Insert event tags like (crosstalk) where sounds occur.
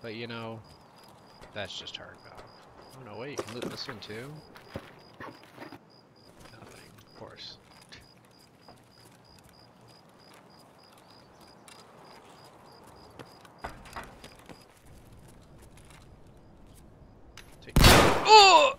But you know, that's just hard valve. Oh no, wait, you can loot this one too? Nothing, of course. Take- (gasps) Oh!